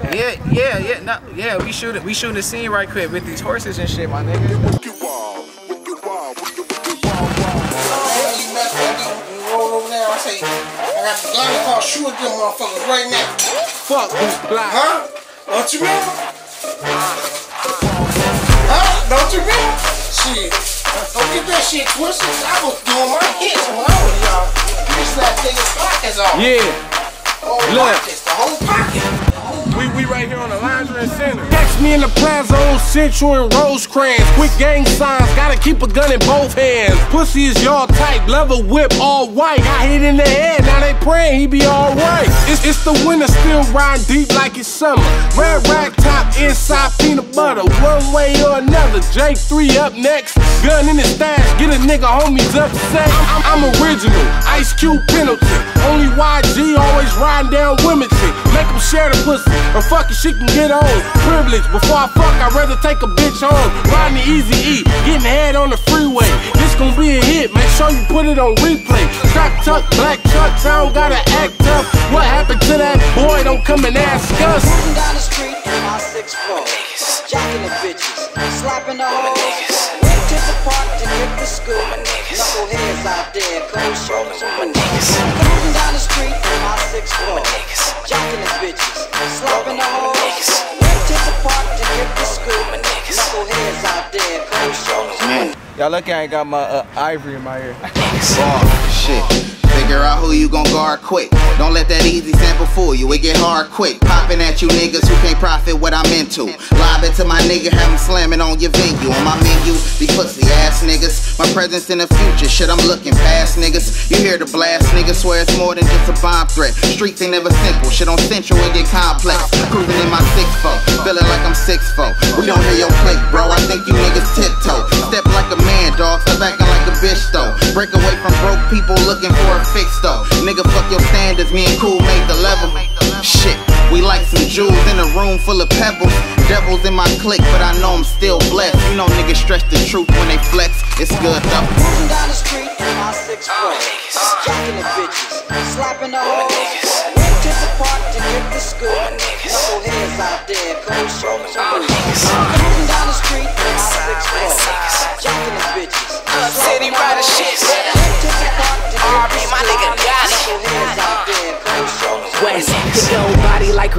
Yeah, yeah, yeah, no, yeah. We shoot it. We shooting the scene right quick with these horses and shit, my nigga. I got the gun call shoot them motherfuckers right now. Fuck this block. Huh? Don't you remember? Huh? Don't you remember? Shit. Don't get that shit twisted. I was doing my hits when I was young. You slap niggas' pockets off. Yeah. Whole Look. pockets, the whole pocket. Me in the plaza on Central and Rosecrans. Quick gang signs, gotta keep a gun in both hands. Pussy is y'all type, leather whip all white. Got hit in the head, now they praying he be alright. It's, it's the winter, still riding deep like it's summer. Red rack top, inside peanut butter. One way or another, J3 up next. Gun in the stash, get a nigga homies upset. I'm, I'm original, Ice Cube penalty. Only YG always riding down Wilmington. Make them share the pussy, or fuck it, she can get on. Privilege, before I fuck, I'd rather take a bitch home. Riding the easy E, getting head on the freeway. This gon' be a hit, make sure you put it on replay. Strap tuck, black trucks, I don't gotta act tough. What happened to that boy? Don't come and ask us. Moving down the street in my six four, jacking the bitches, slapping the hoes. To get the school. Knuckleheads out there, cold shoulders on my niggas. Moving down the street in my six four, jacking the bitches, slapping the hoes. Went to the park to get the school. Knuckleheads out there, cold shoulders on my niggas. Y'all look, I ain't got my uh, ivory in my ear. Oh, shit. Figure out who you gon' guard quick. Don't let that easy sample fool you, it get hard quick. Popping at you niggas who can't profit what I'm into. Lob it to my nigga, have him slamming on your venue. On my menu, these pussy niggas. My presence in the future, shit, I'm looking past niggas. You hear the blast, niggas swear it's more than just a bomb threat. Streets ain't never simple, shit on central it get complex. Cruising in my 6 feeling like I'm 6 We don't hear your plate, bro. I think you niggas tiptoe. Step like a man, dog. Step acting like a bitch, though. Break away from broke people looking for a fix, though. Nigga, fuck your standards. Me and Cool made the level. Shit, we like some jewels in a room full of pebbles. Devils in my clique, but I know I'm still blessed. You know niggas stretch the truth when they flex. It's good, though. Moving down the street in my six four, oh, jacking the bitches, slapping the oh, hoes. Went to the park to get the school. Knuckleheads oh, out there, cold shoulders on my. Moving down the street in my six four, jacking the bitches, City rider shit. Went to the park to get the my school. nigga got it. Knuckleheads out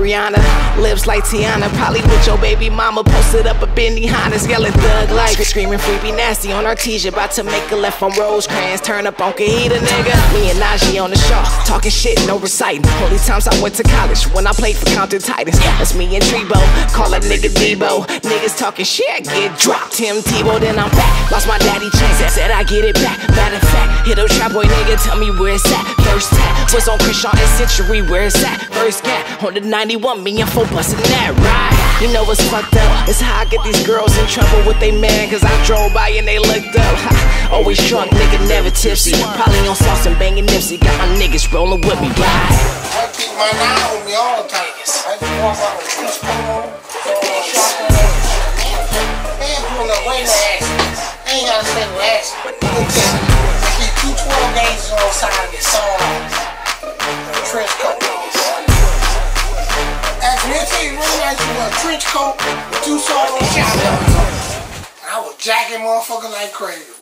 Rihanna, lips like Tiana. Probably with your baby mama posted up a in the yelling thug like screaming freebie nasty on Artesia. About to make a left on Rosecrans, turn up on Kahita, nigga. Me and Najee on the show, talking shit, no reciting. Only times I went to college when I played for Compton Titans. That's me and Trebo, call a nigga Debo. Niggas talking shit, get dropped. Tim Tebow, then I'm back. Lost my daddy chain, said, I get it back. Matter of fact, hit a trap boy nigga, tell me where it's at. First tap was on Crenshaw and Century, where it's at. First cat on the 91, me and four bustin' that ride. You know what's fucked up? It's how I get these girls in trouble with they man, cause I drove by and they looked up. Ha, Always drunk, nigga, never tipsy. Probably on sauce and banging Nipsey. Got my niggas rolling with me, ride. I keep my eye on me all the time. I just walk out with this coat on, throw a shotgun at the shit. Ain't doing no way. Ain't gotta say no accident. Okay. I keep two 12 gauges on the side of the song. To wear a trench coat, with two saws on shotguns. I was jacking motherfuckers like crazy.